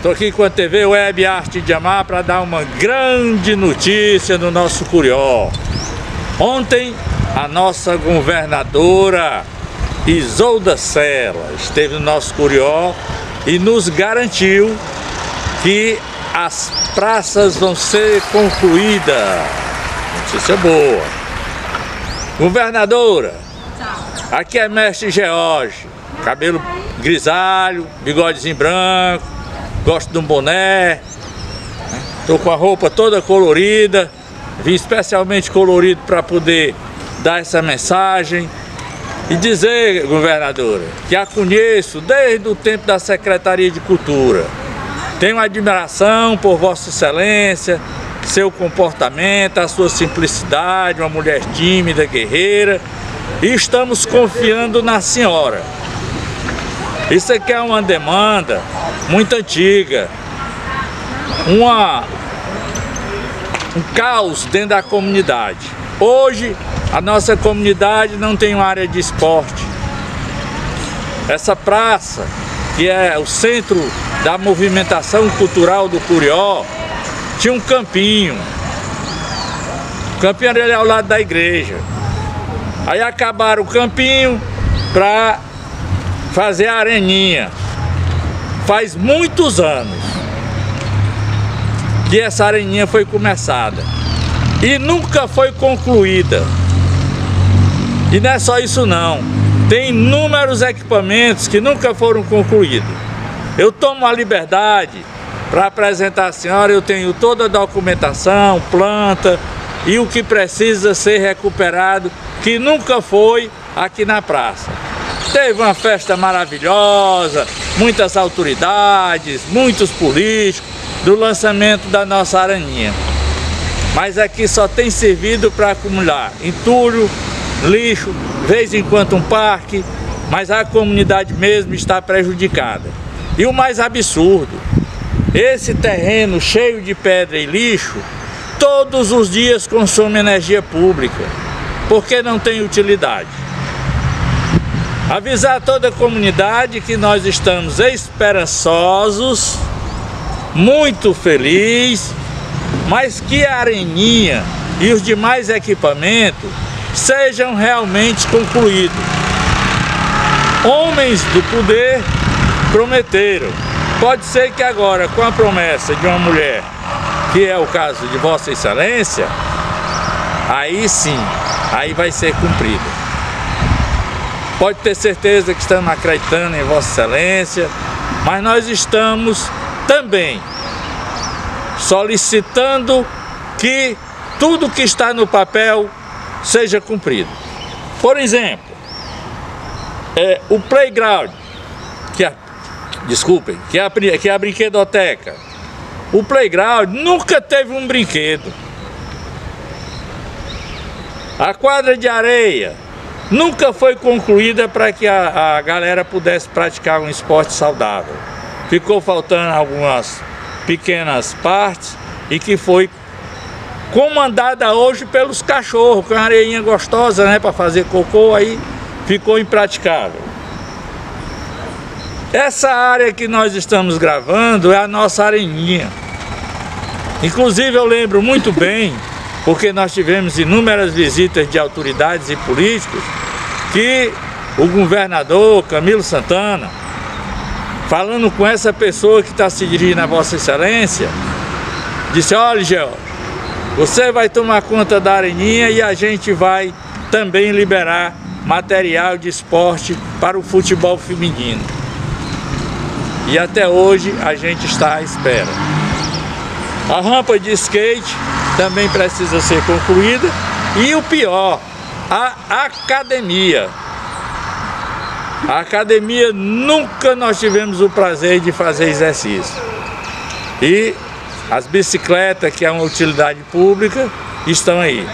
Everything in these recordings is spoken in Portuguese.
Estou aqui com a TV Web Arte de Amar para dar uma grande notícia no nosso Curió. Ontem, a nossa governadora Isolda Sela esteve no nosso Curió e nos garantiu que as praças vão ser concluídas. Notícia boa. Governadora, aqui é mestre George, cabelo grisalho, bigodezinho branco, gosto de um boné, estou com a roupa toda colorida, vim especialmente colorido para poder dar essa mensagem e dizer, governadora, que a conheço desde o tempo da Secretaria de Cultura. Tenho admiração por Vossa Excelência, seu comportamento, a sua simplicidade, uma mulher tímida, guerreira, e estamos confiando na senhora. Isso aqui é uma demanda muito antiga, uma, um caos dentro da comunidade. Hoje, a nossa comunidade não tem uma área de esporte. Essa praça, que é o centro da movimentação cultural do Curió, tinha um campinho. O campinho era ali ao lado da igreja. Aí acabaram o campinho para fazer a areninha. Faz muitos anos que essa areninha foi começada e nunca foi concluída. E não é só isso não, tem inúmeros equipamentos que nunca foram concluídos. Eu tomo a liberdade para apresentar à senhora, eu tenho toda a documentação, planta e o que precisa ser recuperado, que nunca foi aqui na praça. Teve uma festa maravilhosa, muitas autoridades, muitos políticos, do lançamento da nossa aranha. Mas aqui só tem servido para acumular entulho, lixo, vez em quando um parque, mas a comunidade mesmo está prejudicada. E o mais absurdo, esse terreno cheio de pedra e lixo, todos os dias consome energia pública, porque não tem utilidade. Avisar toda a comunidade que nós estamos esperançosos, muito felizes, mas que a areninha e os demais equipamentos sejam realmente concluídos. Homens do poder prometeram. Pode ser que agora, com a promessa de uma mulher, que é o caso de Vossa Excelência, aí sim, aí vai ser cumprido. Pode ter certeza que estamos acreditando em Vossa Excelência, mas nós estamos também solicitando que tudo que está no papel seja cumprido. Por exemplo, é, o playground, que é, desculpem, que é, a, que é a brinquedoteca. O playground nunca teve um brinquedo. A quadra de areia nunca foi concluída para que a, a galera pudesse praticar um esporte saudável. Ficou faltando algumas pequenas partes e que foi comandada hoje pelos cachorros, com areinha gostosa, né, para fazer cocô, aí ficou impraticável. Essa área que nós estamos gravando é a nossa areninha. Inclusive eu lembro muito bem, porque nós tivemos inúmeras visitas de autoridades e políticos, que o governador Camilo Santana, falando com essa pessoa que está se dirigindo a Vossa Excelência, disse, olha George, você vai tomar conta da areninha e a gente vai também liberar material de esporte para o futebol feminino. E até hoje a gente está à espera. A rampa de skate também precisa ser concluída e o pior, a academia. A academia nunca nós tivemos o prazer de fazer exercício. E as bicicletas, que é uma utilidade pública, estão aí.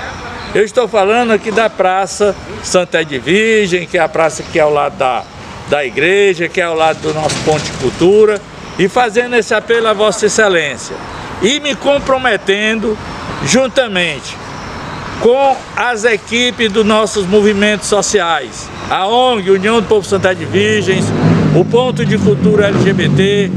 Eu estou falando aqui da Praça Santa Edvigem, que é a praça que é ao lado da, da igreja, que é ao lado do nosso ponto de cultura, e fazendo esse apelo a Vossa Excelência. E me comprometendo juntamente com as equipes dos nossos movimentos sociais, a ONG, União do Povo Santa de Virgens, o Ponto de Cultura LGBT,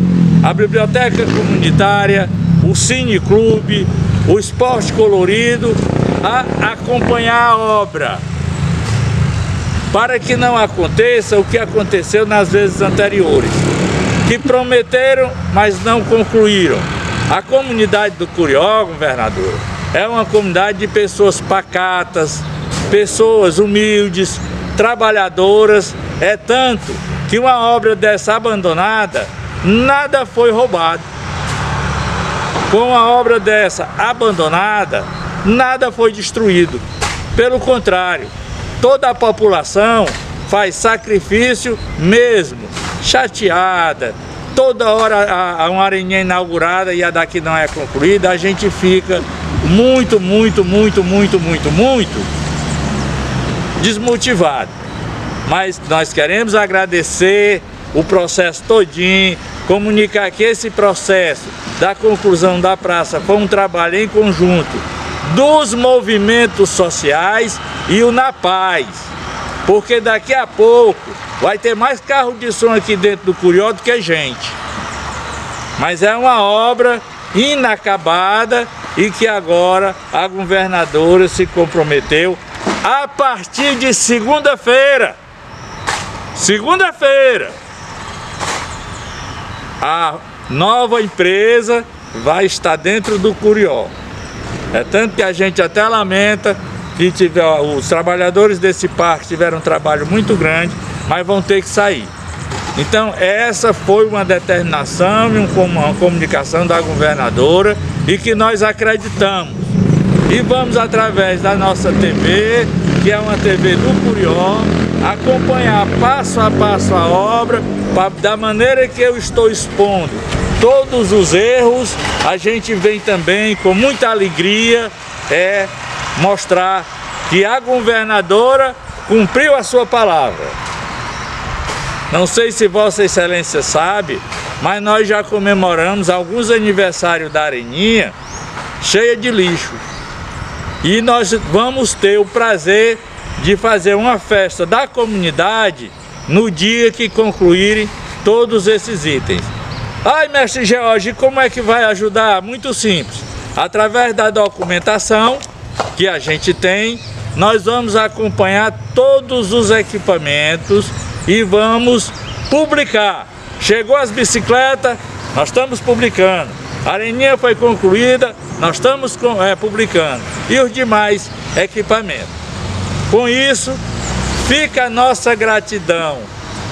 a biblioteca comunitária, o Cine Clube, o Esporte Colorido, a acompanhar a obra. Para que não aconteça o que aconteceu nas vezes anteriores, que prometeram, mas não concluíram. A comunidade do Curió, governador, é uma comunidade de pessoas pacatas, pessoas humildes, trabalhadoras, é tanto que uma obra dessa abandonada, nada foi roubado. Com uma obra dessa abandonada, nada foi destruído. Pelo contrário, toda a população faz sacrifício mesmo, chateada. Toda hora uma areninha inaugurada e a daqui não é concluída, a gente fica muito, muito, muito, muito, muito, muito desmotivado. Mas nós queremos agradecer o processo todinho, comunicar que esse processo da conclusão da praça foi um trabalho em conjunto dos movimentos sociais e o Na Paz. Porque daqui a pouco vai ter mais carro de som aqui dentro do Curió do que gente. Mas é uma obra inacabada e que agora a governadora se comprometeu a partir de segunda-feira. Segunda-feira, a nova empresa vai estar dentro do Curió. É tanto que a gente até lamenta que tiver, os trabalhadores desse parque tiveram um trabalho muito grande, mas vão ter que sair. Então essa foi uma determinação e uma comunicação da governadora e que nós acreditamos. E vamos através da nossa TV, que é uma TV do Curió, acompanhar passo a passo a obra, pra, da maneira que eu estou expondo todos os erros, a gente vem também com muita alegria é mostrar que a governadora cumpriu a sua palavra. Não sei se Vossa Excelência sabe, mas nós já comemoramos alguns aniversários da Areninha cheia de lixo. E nós vamos ter o prazer de fazer uma festa da comunidade no dia que concluírem todos esses itens. Ai, mestre George, como é que vai ajudar? Muito simples. Através da documentação que a gente tem, nós vamos acompanhar todos os equipamentos e vamos publicar. Chegou as bicicletas, nós estamos publicando. A areninha foi concluída, nós estamos é, publicando. E os demais equipamentos. Com isso, fica a nossa gratidão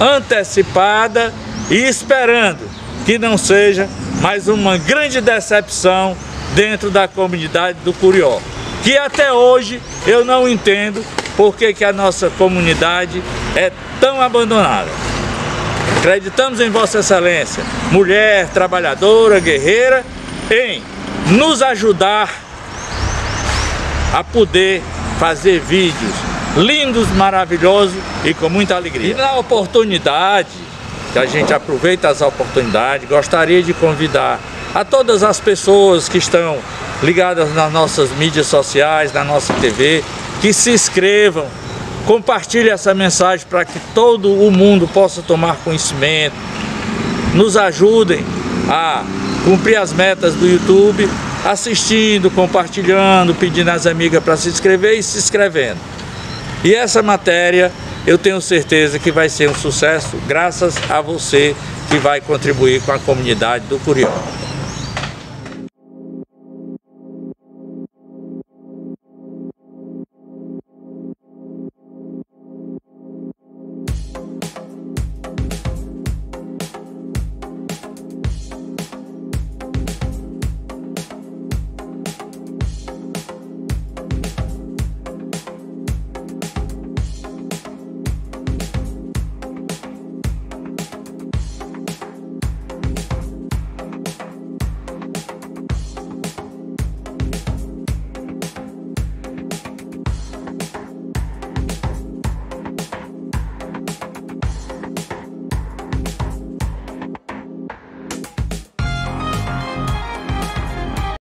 antecipada e esperando que não seja mais uma grande decepção dentro da comunidade do Curió. Que até hoje eu não entendo por que, que a nossa comunidade é tão abandonada. Acreditamos em Vossa Excelência, mulher, trabalhadora, guerreira, em nos ajudar a poder fazer vídeos lindos, maravilhosos e com muita alegria. E na oportunidade que a gente aproveita as oportunidades. Gostaria de convidar a todas as pessoas que estão ligadas nas nossas mídias sociais, na nossa TV, que se inscrevam, compartilhem essa mensagem para que todo o mundo possa tomar conhecimento, nos ajudem a cumprir as metas do YouTube, assistindo, compartilhando, pedindo às amigas para se inscrever e se inscrevendo. E essa matéria eu tenho certeza que vai ser um sucesso graças a você que vai contribuir com a comunidade do Curió.